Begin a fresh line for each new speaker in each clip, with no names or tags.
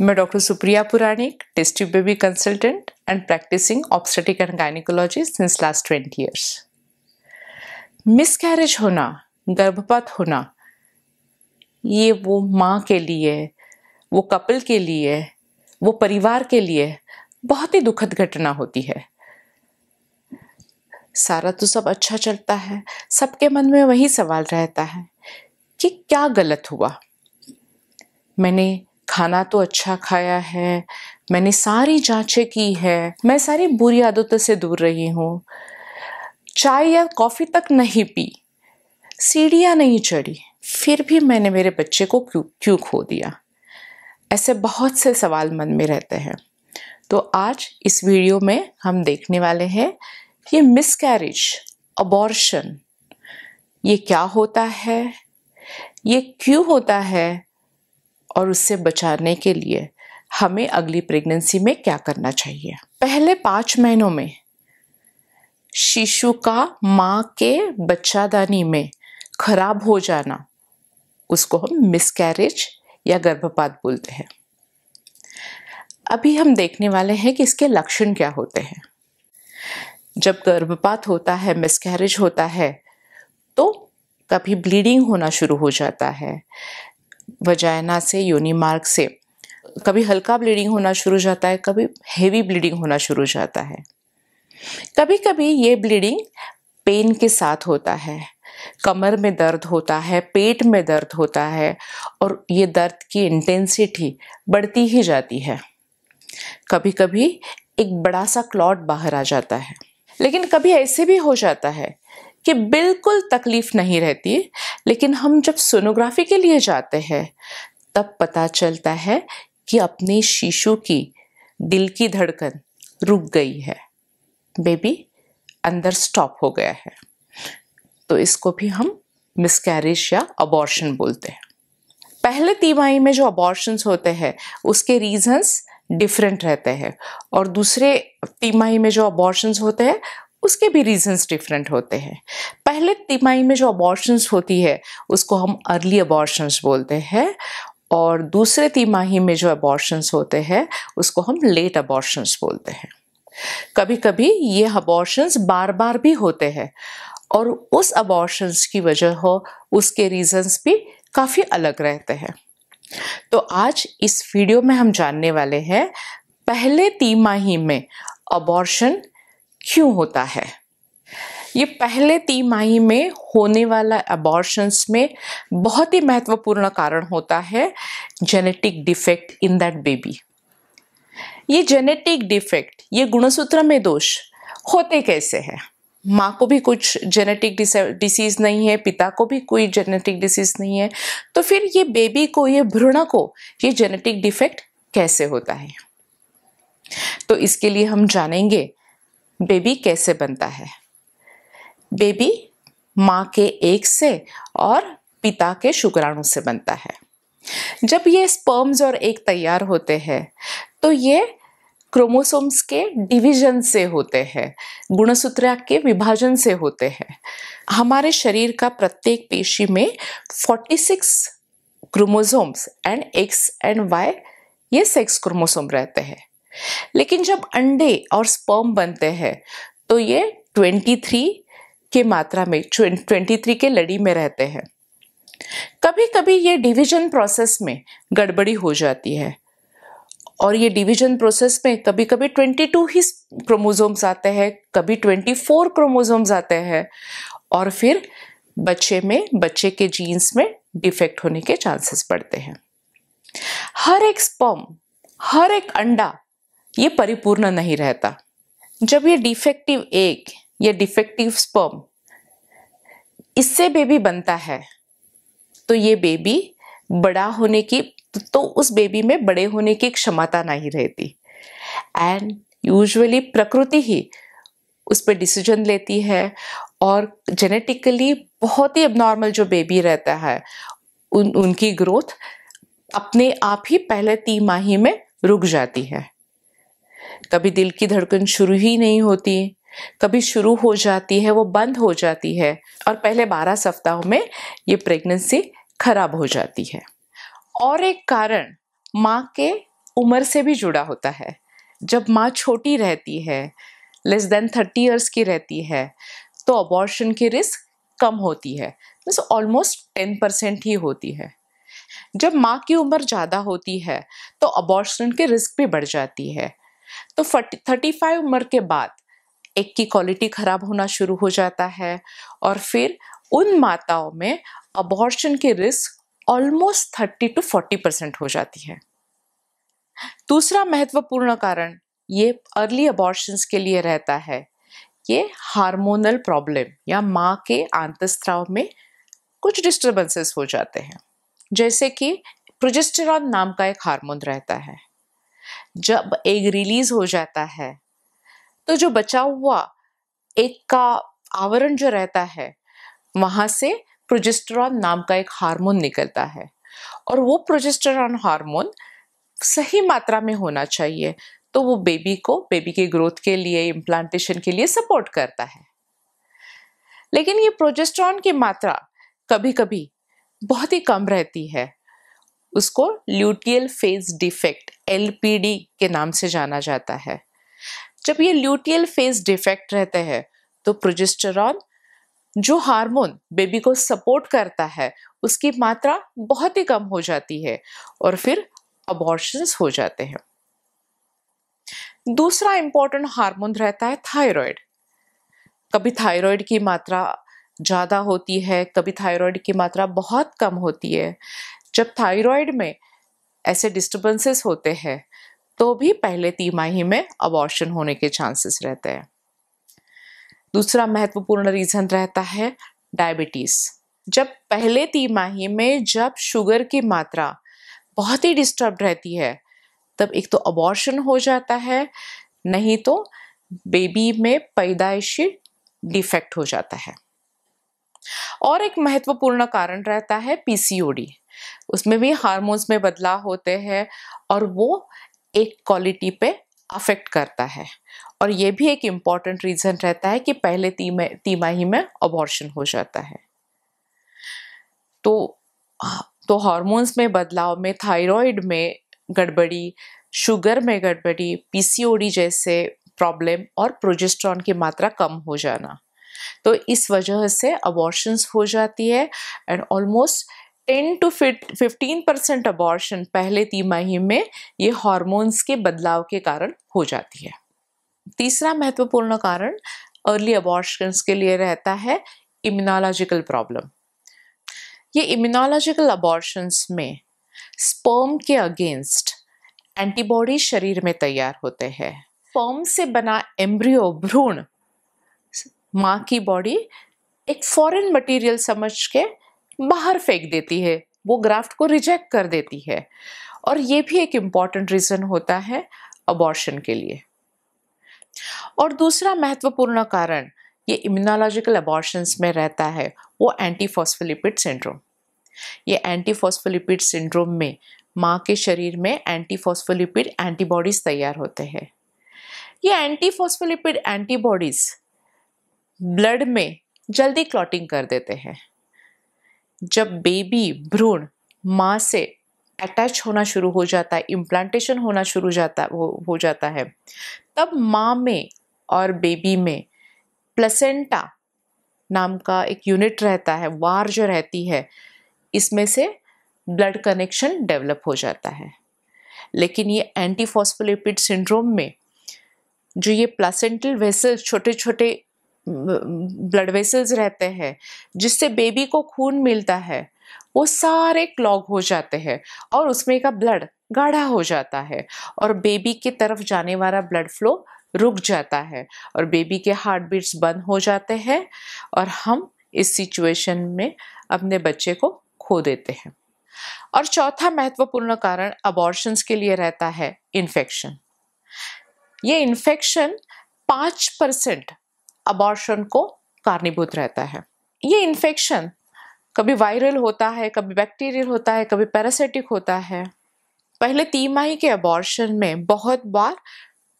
मैं doctor Supriya Puranik, tasty baby consultant and practicing obstetric and gynaecology since last twenty years miscarriage होना, गर्भपात होना, ये वो माँ के लिए, वो कपल के लिए, वो परिवार के लिए बहुत ही दुखद घटना होती है। सारा तो सब अच्छा चलता है, सबके मन में वही सवाल रहता है कि क्या गलत हुआ? मैंने खाना तो अच्छा खाया है, मैंने सारी जांचें की है, मैं सारी बुरी आदतों से दूर रही हूँ। चाय या कॉफ़ी तक नहीं पी, सीढ़ियाँ नहीं चढ़ी, फिर भी मैंने मेरे बच्चे को क्यों क्यों खो दिया? ऐसे बहुत से सवाल मन में रहते हैं। तो आज इस वीडियो में हम देखने वाले हैं, ये मिसकैरेज अबॉर्शन ये क्या होता है? ये क्यों होता है? और उससे बचाने के लिए हमें अगली प्रेगनेंसी में क्या करना चाहिए? पहले पाँच महीनों में शिशु का माँ के बच्चादानी में खराब हो जाना, उसको हम मिसकैरेज या गर्भपात बोलते हैं। अभी हम देखने वाले हैं कि इसके लक्षण क्या होते हैं। जब गर्भपात होता है मिसकैरेज होता है तो कभी ब्लीडिंग होना शुरू हो जाता है। वजाइना से योनि मार्ग से। कभी हल्का ब्लीडिंग होना शुरू जाता है, कभी हेवी ब्लीडिंग होना शुरू जाता है। कभी कभी ये ब्लीडिंग पेन के साथ होता है। कमर में दर्द होता है, पेट में दर्द होता है और ये दर्द की इंटेंसिटी बढ़ती ही जाती है। कभी कभी एक बड़ा सा क्लॉट बाहर आ जाता है। लेकिन कभी ऐसे भी हो जाता है कि बिल्कुल तकलीफ़ नहीं रहती, लेकिन हम जब सोनोग्राफी के लिए जाते हैं, तब पता चलता है कि अपने शिशु की दिल की धड़कन रुक गई है। बेबी अंदर स्टॉप हो गया है। तो इसको भी हम मिसकैरेज या अबॉर्शन बोलते हैं। पहले तिमाही में जो अबॉर्शंस होते हैं, उसके रीजंस डिफरेंट रहते हैं और दूसरे तिमाही में जो अबॉर्शंस होते हैं उसके भी रीजंस डिफरेंट होते हैं। पहले तिमाही में जो अबॉर्शंस होती है, उसको हम अर्ली अबॉर्शंस बोलते हैं और दूसरे तिमाही में जो अबॉर्शंस होते हैं, उसको हम लेट अबॉर्शंस बोलते हैं। कभी कभी ये अबॉर्शंस बार बार भी होते हैं और उस अबॉर्शंस की वजह हो, उसके रीजंस भी काफ़ी अलग रहते हैं। तो आज इस वीडियो में हम जानने वाले हैं, पहले तिमाही में अबॉर्शन क्यों होता है? ये पहले तिमाही में होने वाला अबॉर्शंस में बहुत ही महत्वपूर्ण कारण होता है genetic defect in that baby ये जेनेटिक डिफेक्ट ये गुणसूत्र में दोष होते कैसे हैं? माँ को भी कुछ जेनेटिक डिसीज नहीं है, पिता को भी कोई जेनेटिक डिसीज नहीं है तो फिर ये बेबी को, ये भ्रूण को ये जेनेटिक डिफेक्ट कैसे होता है? तो इसके लिए हम जानेंगे बेबी कैसे बनता है? बेबी माँ के एक से और पिता के शुक्राणु से बनता है। जब ये स्पर्म्स और एक तैयार होते हैं तो ये क्रोमोसोम्स के डिवीज़न से होते हैं, गुणसूत्र के विभाजन से होते हैं। हमारे शरीर का प्रत्येक पेशी में 46 chromosomes and X and Y ये सेक्स क्रोमोसोम रहते हैं। लेकिन जब अंडे और स्पर्म बनते हैं तो ये 23 के मात्रा में 23 के लड़ी में रहते हैं। कभी कभी ये डिवीज़न प्रोसेस में गड़बड़ी हो जाती है। और ये डिवीज़न प्रोसेस में कभी कभी 22 ही क्रोमोसोम्स आते हैं, कभी 24 क्रोमोसोम्स आते हैं, और फिर बच्चे में, बच्चे के जीन्स में डिफेक्ट होने के चांसेस बढ़ते हैं। हर एक स्पर्म हर एक अंडा ये परिपूर्ण नहीं रहता। जब ये डिफेक्टिव एग या डिफेक्टिव स्पर्म इससे बेबी बनता है तो ये बेबी बड़ा होने की तो उस बेबी में बड़े होने की क्षमता नहीं रहती। एंड यूजुअली प्रकृति ही उस पर डिसीज़न लेती है और जेनेटिकली बहुत ही अबनॉर्मल जो बेबी रहता है, उन, उनकी ग्रोथ अपने आप ही पहले तीन तिमाही में रुक जाती है। कभी दिल की धड़कन शुरू ही नहीं होती, कभी शुरू हो जाती है, वो बंद हो जाती है और पहले बारह सप्ताहों में ये प्रेगनेंसी खराब हो जाती है। और एक कारण, माँ के उम्र से भी जुड़ा होता है। जब माँ छोटी रहती है लेस देन थर्टी ईयर्स की रहती है तो अबॉर्शन की रिस्क कम होती है मीन्स ऑलमोस्ट टेन परसेंट ही होती है। जब माँ की उम्र ज़्यादा होती है तो अबॉर्शन की रिस्क भी बढ़ जाती है। तो थर्टी फाइव उम्र के बाद एक की क्वालिटी ख़राब होना शुरू हो जाता है और फिर उन माताओं में अबॉर्शन की risk almost thirty to forty percent हो जाती है। दूसरा महत्वपूर्ण कारण ये अर्ली अबॉर्शंस के लिए रहता है, ये हार्मोनल प्रॉब्लम या माँ के आंतस्त्राव में कुछ डिस्टर्बेंसेस हो जाते हैं। जैसे कि प्रोजेस्टेरॉन नाम का एक हार्मोन रहता है। जब एग रिलीज़ हो जाता है तो जो बचा हुआ, एक का आवरण जो रहता है, वहाँ से प्रोजेस्टेरॉन नाम का एक हार्मोन निकलता है। और वो प्रोजेस्टेरॉन हार्मोन सही मात्रा में होना चाहिए तो वो बेबी को बेबी के ग्रोथ के लिए इम्प्लांटेशन के लिए सपोर्ट करता है। लेकिन ये प्रोजेस्ट्रॉन की मात्रा कभी कभी बहुत ही कम रहती है। उसको ल्यूटियल फ़ेज़ डिफेक्ट एलपीडी के नाम से जाना जाता है। जब ये ल्यूटियल फ़ेज़ डिफेक्ट रहते हैं तो प्रोजेस्टेरॉन जो हार्मोन बेबी को सपोर्ट करता है, उसकी मात्रा बहुत ही कम हो जाती है और फिर अबॉर्शंस हो जाते हैं। दूसरा इंपॉर्टेंट हार्मोन रहता है थायराइड कभी थायराइड की मात्रा ज़्यादा होती है, कभी थायराइड की मात्रा बहुत कम होती है। जब थायराइड में ऐसे डिस्टर्बेंसेस होते हैं तो भी पहले तिमाही में अबॉर्शन होने के चांसेस रहते हैं। दूसरा महत्वपूर्ण रीज़न रहता है डायबिटीज़ जब पहले तिमाही में जब शुगर की मात्रा बहुत ही डिस्टर्ब रहती है, तब एक तो अबॉर्शन हो जाता है, नहीं तो बेबी में पैदाइशी डिफेक्ट हो जाता है। और एक महत्वपूर्ण कारण रहता है पीसीओडी उसमें भी हार्मोन्स में बदलाव होते हैं और वो एक क्वालिटी पे अफेक्ट करता है। और ये भी एक इंपॉर्टेंट रीज़न रहता है कि पहले तिमाही में अबॉर्शन हो जाता है। तो तो हार्मोन्स में बदलाव में थायराइड में गड़बड़ी शुगर में गड़बड़ी पीसीओडी जैसे प्रॉब्लम और प्रोजेस्ट्रॉन की मात्रा कम हो जाना। तो इस वजह से अबॉर्शंस हो जाती है and almost ten to fit fifteen percent abortion पहले तिमाही में ये हॉर्मोन्स के बदलाव के कारण हो जाती है। तीसरा महत्वपूर्ण कारण अर्ली अबॉर्शंस के लिए रहता है इम्यूनोलॉजिकल प्रॉब्लम ये इम्यूनोलॉजिकल अबॉर्शंस में स्पर्म के अगेंस्ट एंटीबॉडी शरीर में तैयार होते हैं। स्पर्म से बना एम्ब्रियो भ्रूण माँ की बॉडी एक फॉरेन मटेरियल समझ के बाहर फेंक देती है, वो ग्राफ्ट को रिजेक्ट कर देती है। और ये भी एक इंपॉर्टेंट रीज़न होता है अबॉर्शन के लिए। और दूसरा महत्वपूर्ण कारण ये इम्यूनोलॉजिकल अबॉर्शंस में रहता है, वो एंटीफॉस्फोलिपिड सिंड्रोम ये एंटीफॉस्फोलिपिड सिंड्रोम में माँ के शरीर में एंटीफॉस्फोलिपिड एंटीबॉडीज तैयार होते हैं। ये एंटीफॉस्फोलिपिड एंटीबॉडीज ब्लड में जल्दी क्लॉटिंग कर देते हैं। जब बेबी भ्रूण माँ से अटैच होना शुरू हो जाता है इम्प्लांटेशन होना शुरू जाता हो, हो जाता है तब माँ में और बेबी में प्लेसेंटा नाम का एक यूनिट रहता है वार जो रहती है इसमें से ब्लड कनेक्शन डेवलप हो जाता है। लेकिन ये एंटीफॉस्फोलिपिड सिंड्रोम में जो ये प्लासेंटल वेसल्स छोटे छोटे ब्लड वेसल्स रहते हैं, जिससे बेबी को खून मिलता है, वो सारे क्लॉग हो जाते हैं और उसमें का ब्लड गाढ़ा हो जाता है और बेबी की तरफ़ जाने वाला ब्लड फ्लो रुक जाता है और बेबी के हार्ट बीट्स बंद हो जाते हैं और हम इस सिचुएशन में अपने बच्चे को खो देते हैं। और चौथा महत्वपूर्ण कारण अबॉर्शंस के लिए रहता है इन्फेक्शन ये इन्फेक्शन पाँच परसेंट अबॉर्शन को कारणीभूत रहता है। ये इन्फेक्शन कभी वायरल होता है, कभी बैक्टीरियल होता है, कभी पैरासिटिक होता है। पहले तिमाही के अबॉर्शन में बहुत बार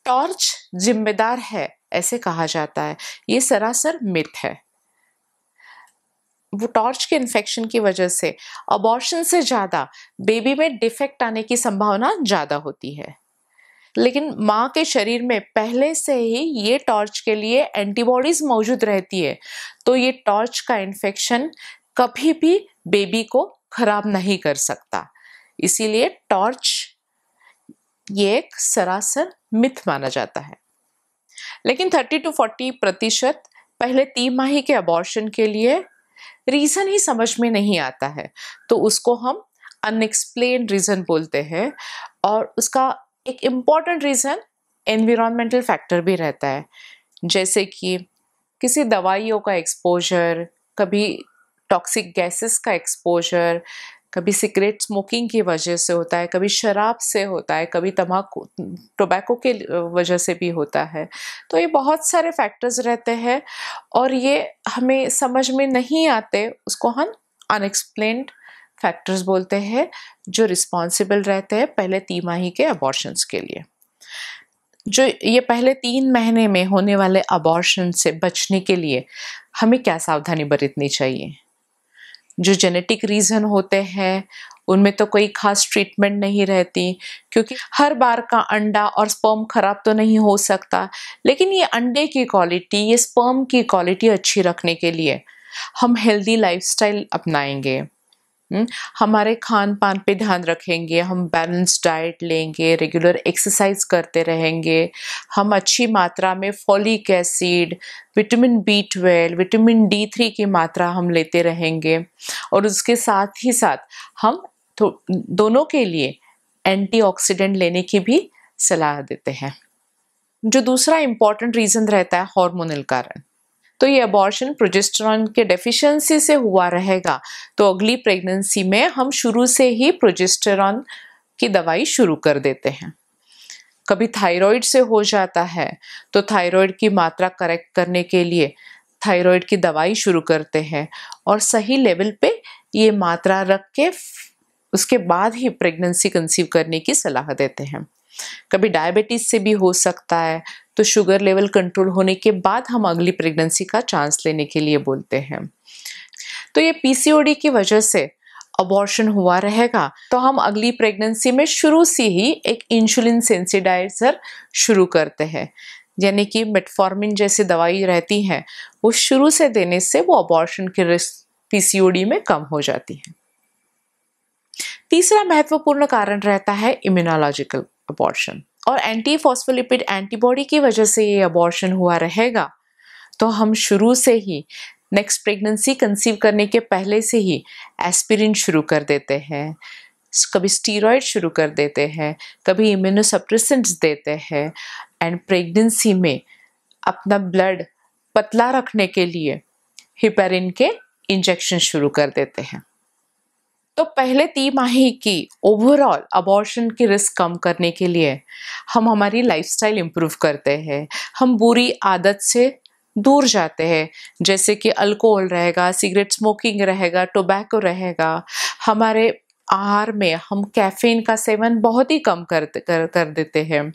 टॉर्च जिम्मेदार है, ऐसे कहा जाता है। ये सरासर मिथ है। वो टॉर्च के इन्फेक्शन की वजह से अबॉर्शन से ज़्यादा बेबी में डिफेक्ट आने की संभावना ज़्यादा होती है। लेकिन माँ के शरीर में पहले से ही ये टॉर्च के लिए एंटीबॉडीज मौजूद रहती है तो ये टॉर्च का इन्फेक्शन कभी भी बेबी को खराब नहीं कर सकता। इसीलिए टॉर्च ये एक सरासर मिथ माना जाता है। लेकिन 30 टू 40 प्रतिशत पहले तिमाही के अबॉर्शन के लिए रीज़न ही समझ में नहीं आता है। तो उसको हम अनएक्सप्लेन रीज़न बोलते हैं और उसका एक इंपॉर्टेंट रीज़न एनवायरमेंटल फैक्टर भी रहता है। जैसे कि किसी दवाइयों का एक्सपोजर कभी टॉक्सिक गैसेस का एक्सपोजर कभी सिगरेट स्मोकिंग की वजह से होता है, कभी शराब से होता है, कभी तम्बाकू टोबैको के वजह से भी होता है। तो ये बहुत सारे फैक्टर्स रहते हैं और ये हमें समझ में नहीं आते, उसको हम अनएक्सप्लेन्ड फैक्टर्स बोलते हैं, जो रिस्पॉन्सिबल रहते हैं पहले तिमाही के अबॉर्शंस के लिए। जो ये पहले तीन महीने में होने वाले अबॉर्शन से बचने के लिए हमें क्या सावधानी बरतनी चाहिए? जो जेनेटिक रीज़न होते हैं, उनमें तो कोई खास ट्रीटमेंट नहीं रहती, क्योंकि हर बार का अंडा और स्पर्म खराब तो नहीं हो सकता, लेकिन ये अंडे की क्वालिटी ये स्पर्म की क्वालिटी अच्छी रखने के लिए हम हेल्दी लाइफस्टाइल अपनाएँगे। हमारे खान पान पे ध्यान रखेंगे, हम बैलेंस डाइट लेंगे रेगुलर एक्सरसाइज करते रहेंगे, हम अच्छी मात्रा में folic acid vitamin B twelve vitamin D three की मात्रा हम लेते रहेंगे और उसके साथ ही साथ हम तो दोनों के लिए एंटीऑक्सीडेंट लेने की भी सलाह देते हैं। जो दूसरा इंपॉर्टेंट रीज़न रहता है हार्मोनल कारण। तो ये अबॉर्शन प्रोजेस्टेरॉन के डेफिशिएंसी से हुआ रहेगा। तो अगली प्रेगनेंसी में हम शुरू से ही प्रोजेस्टेरॉन की दवाई शुरू कर देते हैं। कभी थायराइड से हो जाता है तो थायराइड की मात्रा करेक्ट करने के लिए थायराइड की दवाई शुरू करते हैं और सही लेवल पे ये मात्रा रख के उसके बाद ही प्रेगनेंसी कंसीव करने की सलाह देते हैं। कभी डायबिटीज़ से भी हो सकता है तो शुगर लेवल कंट्रोल होने के बाद हम अगली प्रेगनेंसी का चांस लेने के लिए बोलते हैं। तो ये पीसीओडी की वजह से अबॉर्शन हुआ रहेगा तो हम अगली प्रेगनेंसी में शुरू से ही एक इंसुलिन सेंसिडाइजर शुरू करते हैं। यानी कि मेटफॉर्मिन जैसी दवाई रहती है, वो शुरू से देने से वो अबॉर्शन की रिस्क पीसीओडी में कम हो जाती है। तीसरा महत्वपूर्ण कारण रहता है इम्यूनोलॉजिकल अबॉर्शन और एंटी फॉस्फोलिपिड एंटीबॉडी की वजह से ये अबॉर्शन हुआ रहेगा तो हम शुरू से ही नेक्स्ट प्रेगनेंसी कंसीव करने के पहले से ही एस्पिरिन शुरू कर देते हैं, कभी स्टीरॉयड शुरू कर देते हैं, कभी इम्यूनोसप्रेसेंट्स देते हैं एंड प्रेगनेंसी में अपना ब्लड पतला रखने के लिए हिपेरिन के इंजेक्शन शुरू कर देते हैं। तो पहले तिमाही की ओवरऑल अबॉर्शन की रिस्क कम करने के लिए। हम हमारी लाइफस्टाइल इम्प्रूव करते हैं। हम बुरी आदत से दूर जाते हैं। जैसे कि अल्कोहल रहेगा सिगरेट स्मोकिंग रहेगा टोबैको रहेगा। हमारे आहार में हम कैफीन का सेवन बहुत ही कम कर कर, कर देते हैं।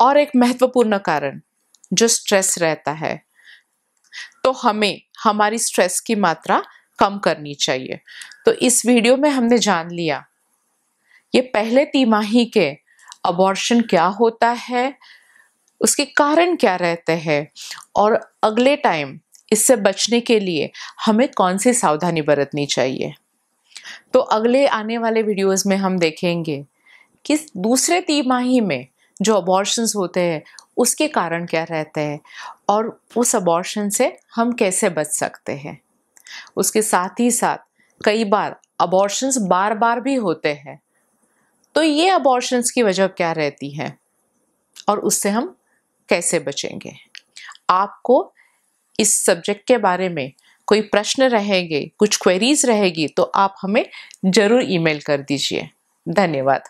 और एक महत्वपूर्ण कारण जो स्ट्रेस रहता है। तो हमें हमारी स्ट्रेस की मात्रा कम करनी चाहिए। तो इस वीडियो में हमने जान लिया, ये पहले तिमाही के अबॉर्शन क्या होता है, उसके कारण क्या रहते हैं, और अगले टाइम इससे बचने के लिए हमें कौन सी सावधानी बरतनी चाहिए। तो अगले आने वाले वीडियोस में हम देखेंगे कि दूसरे तिमाही में जो अबॉर्शंस होते हैं, उसके कारण क्या रहते हैं, और उस अबॉर्शन से हम कैसे बच सकते हैं। उसके साथ ही साथ कई बार अबॉर्शंस बार बार भी होते हैं। तो ये अबॉर्शंस की वजह क्या रहती है? और उससे हम कैसे बचेंगे? आपको इस सब्जेक्ट के बारे में कोई प्रश्न रहेंगे, कुछ क्वेरीज रहेगी तो आप हमें ज़रूर ईमेल कर दीजिए। धन्यवाद।